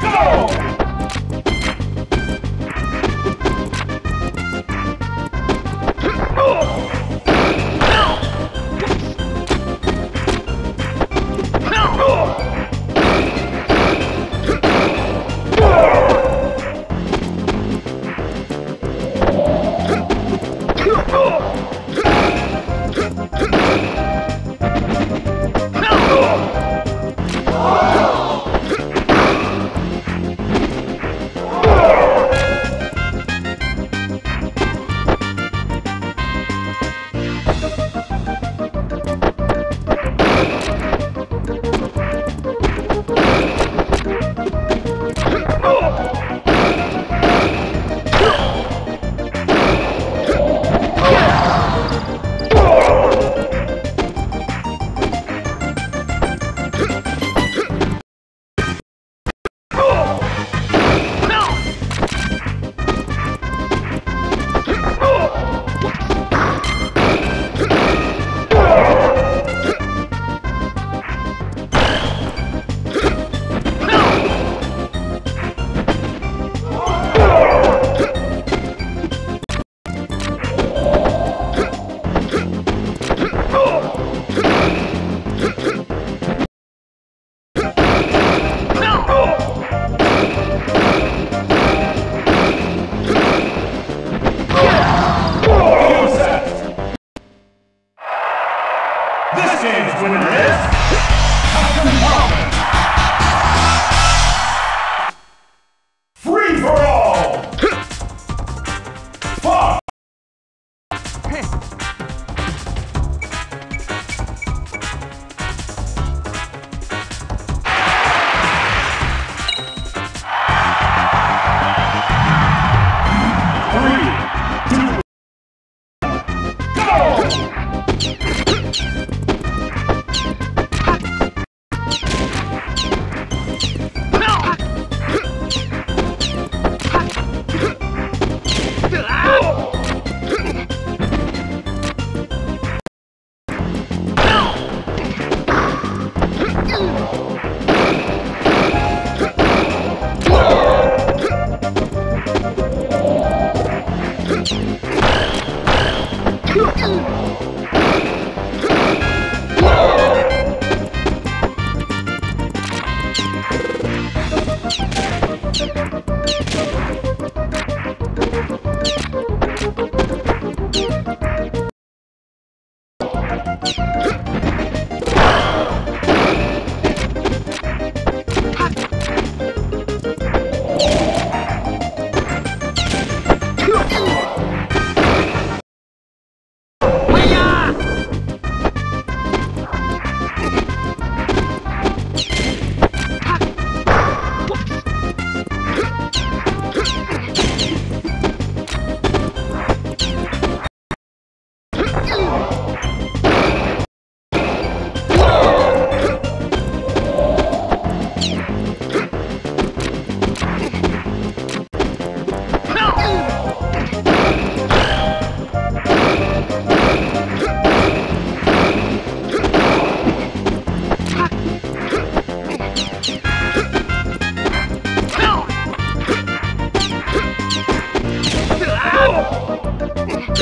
Go! Three, two!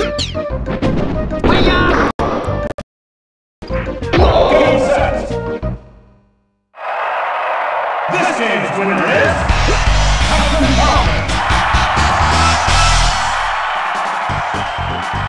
This game's winner is Captain Falcon.